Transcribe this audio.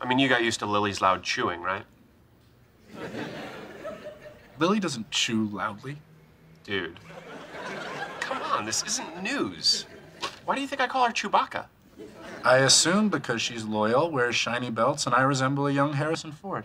I mean, you got used to Lily's loud chewing, right? Lily doesn't chew loudly. Dude. Come on, this isn't news. Why do you think I call her Chewbacca? I assume because she's loyal, wears shiny belts, and I resemble a young Harrison Ford.